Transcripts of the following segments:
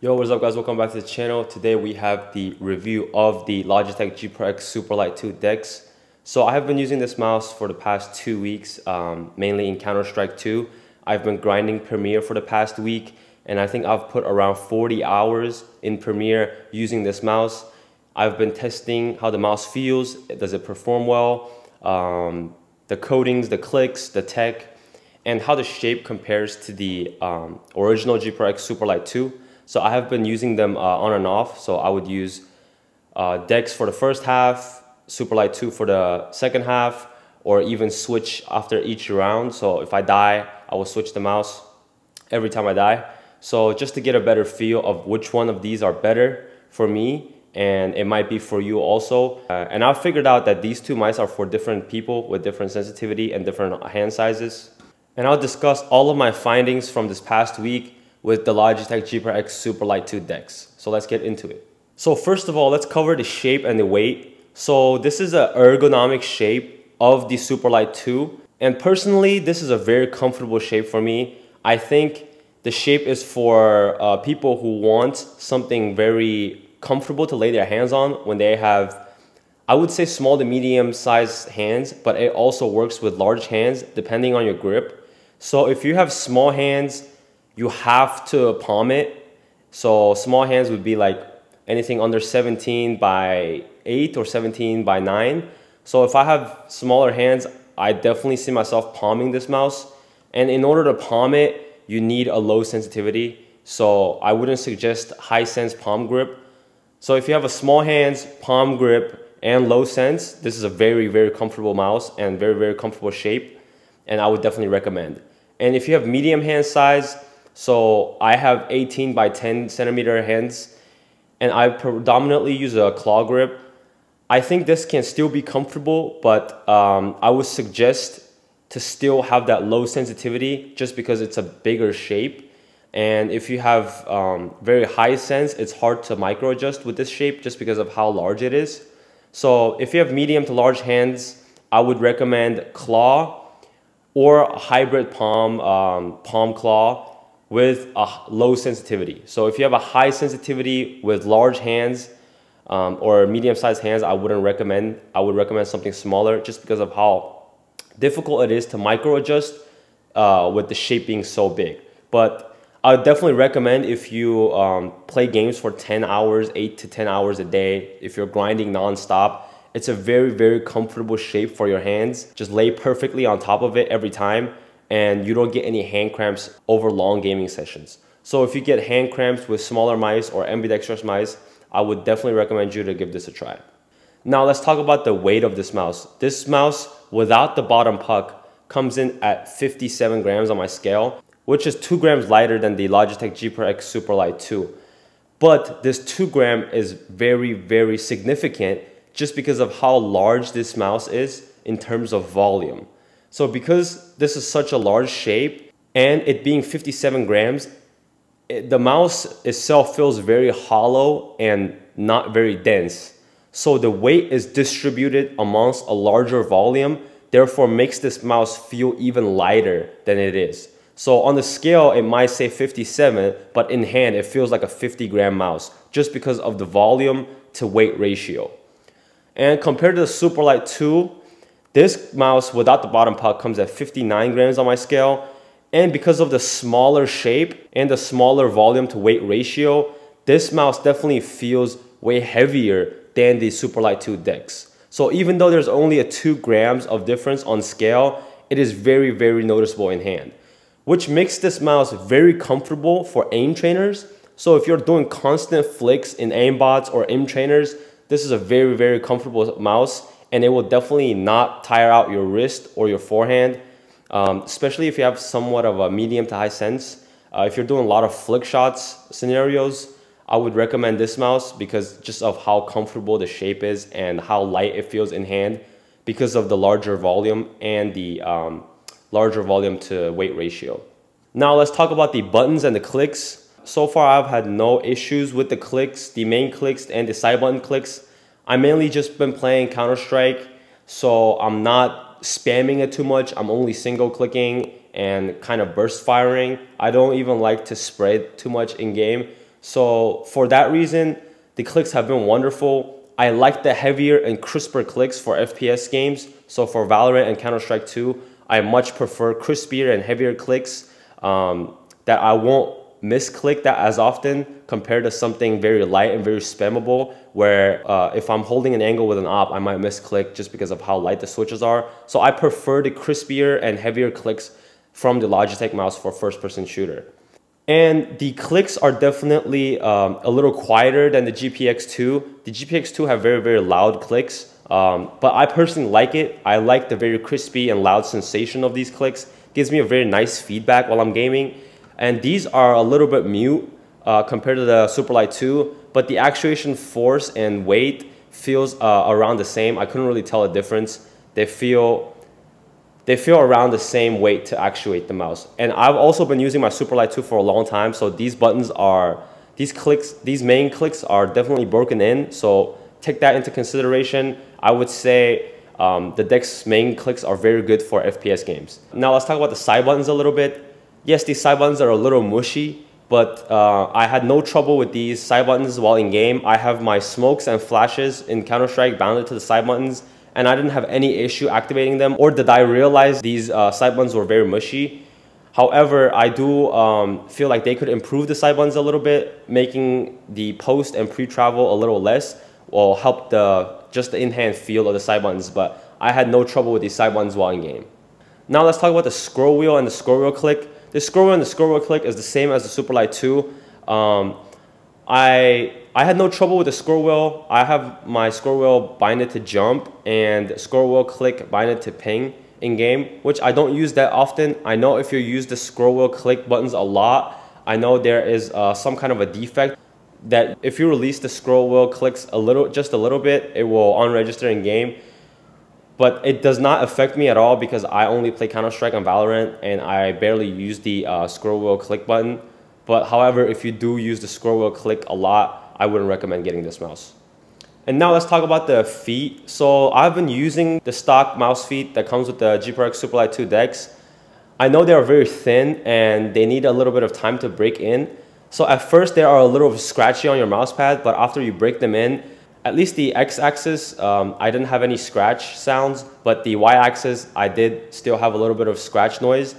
Yo, what's up guys? Welcome back to the channel. Today we have the review of the Logitech G Pro X Superlight 2 DeX. So I have been using this mouse for the past two weeks, um, mainly in Counter-Strike 2. I've been grinding Premier for the past week, and I think I've put around 40 hours in Premier using this mouse. I've been testing how the mouse feels, does it perform well, um, the coatings, the clicks, the tech, and how the shape compares to the um, original G Pro X Superlight 2. So I have been using them uh, on and off. So I would use uh, DeX for the first half, Superlight 2 for the second half, or even switch after each round. So if I die, I will switch the mouse every time I die. So just to get a better feel of which one of these are better for me and it might be for you also. Uh, and I figured out that these two mice are for different people with different sensitivity and different hand sizes. And I'll discuss all of my findings from this past week with the Logitech G Pro X Superlight 2 DEX. So let's get into it. So first of all, let's cover the shape and the weight. So this is an ergonomic shape of the Superlight 2. And personally, this is a very comfortable shape for me. I think the shape is for uh, people who want something very comfortable to lay their hands on when they have, I would say small to medium sized hands, but it also works with large hands depending on your grip. So if you have small hands you have to palm it. So small hands would be like anything under 17 by 8 or 17 by 9. So if I have smaller hands, I definitely see myself palming this mouse. And in order to palm it, you need a low sensitivity. So I wouldn't suggest high sense palm grip. So if you have a small hands, palm grip, and low sense, this is a very, very comfortable mouse and very, very comfortable shape. And I would definitely recommend. And if you have medium hand size, so I have 18 by 10 centimeter hands and I predominantly use a claw grip. I think this can still be comfortable, but um, I would suggest to still have that low sensitivity just because it's a bigger shape. And if you have um, very high sense, it's hard to micro adjust with this shape just because of how large it is. So if you have medium to large hands, I would recommend claw or hybrid palm, um, palm claw with a low sensitivity. So if you have a high sensitivity with large hands um, or medium-sized hands, I wouldn't recommend. I would recommend something smaller just because of how difficult it is to micro adjust uh, with the shape being so big. But I would definitely recommend if you um, play games for 10 hours, 8 to 10 hours a day, if you're grinding nonstop, it's a very, very comfortable shape for your hands. Just lay perfectly on top of it every time and you don't get any hand cramps over long gaming sessions. So if you get hand cramps with smaller mice or ambidextrous mice, I would definitely recommend you to give this a try. Now let's talk about the weight of this mouse. This mouse without the bottom puck comes in at 57 grams on my scale, which is 2 grams lighter than the Logitech G Pro X Superlight 2. But this 2 gram is very, very significant just because of how large this mouse is in terms of volume. So because this is such a large shape and it being 57 grams, it, the mouse itself feels very hollow and not very dense. So the weight is distributed amongst a larger volume, therefore makes this mouse feel even lighter than it is. So on the scale, it might say 57, but in hand, it feels like a 50 gram mouse just because of the volume to weight ratio. And compared to the Superlight 2, this mouse without the bottom puck comes at 59 grams on my scale. And because of the smaller shape and the smaller volume to weight ratio, this mouse definitely feels way heavier than the Superlight 2 DeX. So even though there's only a 2 grams of difference on scale, it is very, very noticeable in hand. Which makes this mouse very comfortable for aim trainers. So if you're doing constant flicks in aimbots or aim trainers, this is a very, very comfortable mouse and it will definitely not tire out your wrist or your forehand, um, especially if you have somewhat of a medium to high sense. Uh, if you're doing a lot of flick shots scenarios, I would recommend this mouse because just of how comfortable the shape is and how light it feels in hand because of the larger volume and the um, larger volume to weight ratio. Now let's talk about the buttons and the clicks. So far I've had no issues with the clicks, the main clicks and the side button clicks. I mainly just been playing Counter Strike, so I'm not spamming it too much. I'm only single clicking and kind of burst firing. I don't even like to spread too much in game. So for that reason, the clicks have been wonderful. I like the heavier and crisper clicks for FPS games. So for Valorant and Counter-Strike 2, I much prefer crispier and heavier clicks um, that I won't misclick that as often compared to something very light and very spammable where uh, if I'm holding an angle with an op, I might misclick just because of how light the switches are. So I prefer the crispier and heavier clicks from the Logitech mouse for first person shooter. And the clicks are definitely um, a little quieter than the GPX2. The GPX2 have very, very loud clicks, um, but I personally like it. I like the very crispy and loud sensation of these clicks. Gives me a very nice feedback while I'm gaming. And these are a little bit mute uh, compared to the Superlight 2, but the actuation force and weight feels uh, around the same. I couldn't really tell a difference. They feel they feel around the same weight to actuate the mouse. And I've also been using my Superlight 2 for a long time, so these buttons are, these clicks, these main clicks are definitely broken in, so take that into consideration. I would say um, the DeX main clicks are very good for FPS games. Now let's talk about the side buttons a little bit. Yes, these side buttons are a little mushy, but uh, I had no trouble with these side buttons while in game. I have my smokes and flashes in Counter-Strike bounded to the side buttons and I didn't have any issue activating them or did I realize these uh, side buttons were very mushy. However, I do um, feel like they could improve the side buttons a little bit, making the post and pre-travel a little less will help the just the in-hand feel of the side buttons, but I had no trouble with these side buttons while in game. Now let's talk about the scroll wheel and the scroll wheel click. The scroll wheel and the scroll wheel click is the same as the Superlight 2. Um, I I had no trouble with the scroll wheel. I have my scroll wheel binded to jump and scroll wheel click binded to ping in game, which I don't use that often. I know if you use the scroll wheel click buttons a lot, I know there is uh, some kind of a defect that if you release the scroll wheel clicks a little, just a little bit, it will unregister in game. But it does not affect me at all because I only play Counter-Strike on Valorant and I barely use the uh, scroll wheel click button. But however, if you do use the scroll wheel click a lot, I wouldn't recommend getting this mouse. And now let's talk about the feet. So I've been using the stock mouse feet that comes with the G Pro X Superlight 2 DeX. I know they are very thin and they need a little bit of time to break in. So at first they are a little scratchy on your mouse pad, but after you break them in, at least the x-axis, um, I didn't have any scratch sounds, but the y-axis, I did still have a little bit of scratch noise.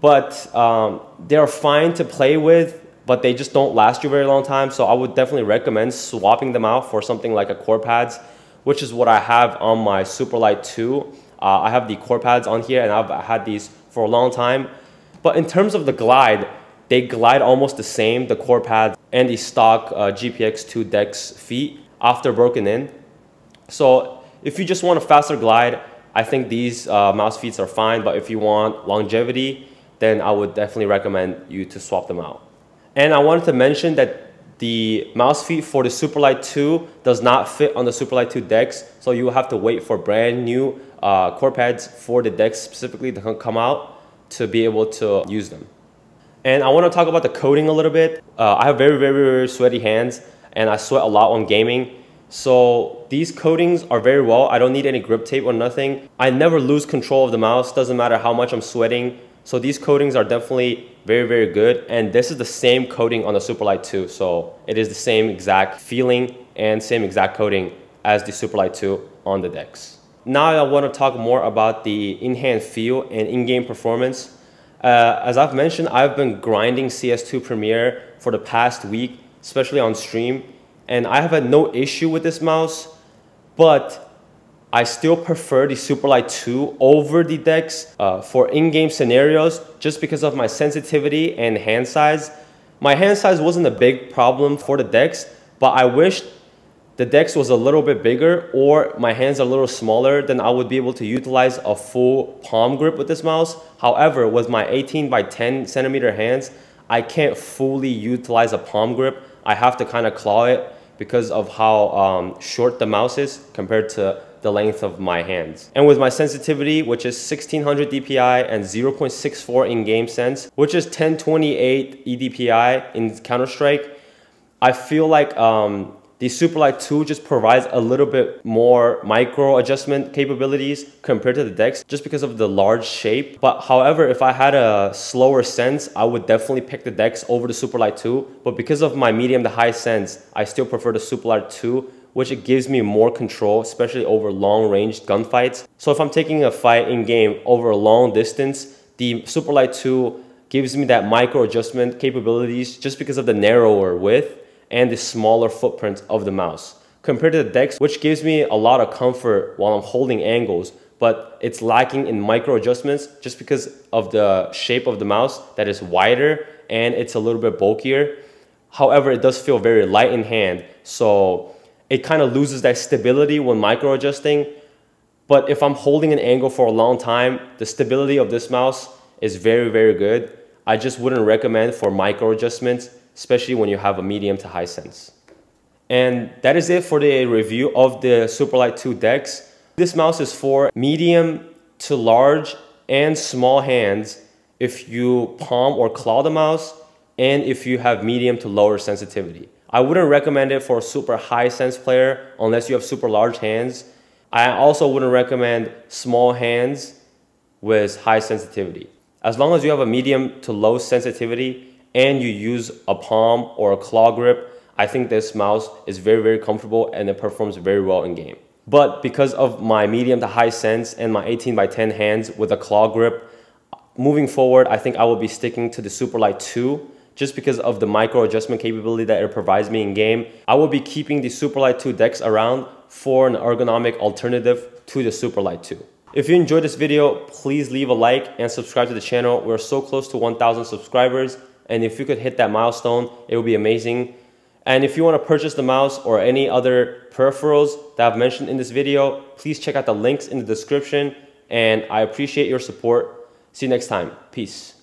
But um, they're fine to play with but they just don't last you very long time. So I would definitely recommend swapping them out for something like a core pads, which is what I have on my Superlight 2. Uh, I have the core pads on here and I've had these for a long time. But in terms of the glide, they glide almost the same, the core pads and the stock uh, GPX2 DeX feet after broken in. So if you just want a faster glide, I think these uh, mouse feet are fine. But if you want longevity, then I would definitely recommend you to swap them out. And I wanted to mention that the mouse feet for the Superlight 2 does not fit on the Superlight 2 DEX, so you will have to wait for brand new uh, core pads for the DEX specifically to come out to be able to use them. And I want to talk about the coating a little bit. Uh, I have very, very, very sweaty hands and I sweat a lot on gaming. So these coatings are very well. I don't need any grip tape or nothing. I never lose control of the mouse. Doesn't matter how much I'm sweating. So these coatings are definitely very, very good. And this is the same coating on the Superlight 2. So it is the same exact feeling and same exact coating as the Superlight 2 on the DeX. Now I want to talk more about the in-hand feel and in-game performance. Uh, as I've mentioned, I've been grinding CS2 Premier for the past week, especially on stream. And I have had no issue with this mouse, but I still prefer the Superlight 2 over the DeX uh, for in-game scenarios just because of my sensitivity and hand size. My hand size wasn't a big problem for the DeX, but I wish the DeX was a little bit bigger or my hands are a little smaller, then I would be able to utilize a full palm grip with this mouse. However, with my 18 by 10 centimeter hands, I can't fully utilize a palm grip. I have to kind of claw it because of how um, short the mouse is compared to the length of my hands. And with my sensitivity, which is 1600 DPI and 0.64 in game sense, which is 1028 EDPI in Counter-Strike, I feel like um, The Superlight 2 just provides a little bit more micro adjustment capabilities compared to the Dex just because of the large shape. But however, if I had a slower sense, I would definitely pick the Dex over the Superlight 2. But because of my medium to high sense, I still prefer the Superlight 2 which it gives me more control, especially over long range gunfights. So if I'm taking a fight in game over a long distance, the Superlight 2 gives me that micro adjustment capabilities just because of the narrower width and the smaller footprint of the mouse. Compared to the Dex, which gives me a lot of comfort while I'm holding angles, but it's lacking in micro adjustments just because of the shape of the mouse that is wider and it's a little bit bulkier. However, it does feel very light in hand, so it kind of loses that stability when micro adjusting. But if I'm holding an angle for a long time, the stability of this mouse is very, very good. I just wouldn't recommend for micro adjustments especially when you have a medium to high sense. And that is it for the review of the Superlight 2 Dex. This mouse is for medium to large and small hands if you palm or claw the mouse and if you have medium to lower sensitivity. I wouldn't recommend it for a super high sense player unless you have super large hands. I also wouldn't recommend small hands with high sensitivity. As long as you have a medium to low sensitivity, and you use a palm or a claw grip, I think this mouse is very, very comfortable and it performs very well in game. But because of my medium to high sense and my 18 by 10 hands with a claw grip, moving forward, I think I will be sticking to the Superlight 2 just because of the micro adjustment capability that it provides me in game. I will be keeping the Superlight 2 DEX around for an ergonomic alternative to the Superlight 2. If you enjoyed this video, please leave a like and subscribe to the channel. We're so close to 1,000 subscribers and if you could hit that milestone, it would be amazing. And if you want to purchase the mouse or any other peripherals that I've mentioned in this video, please check out the links in the description. And I appreciate your support. See you next time. Peace.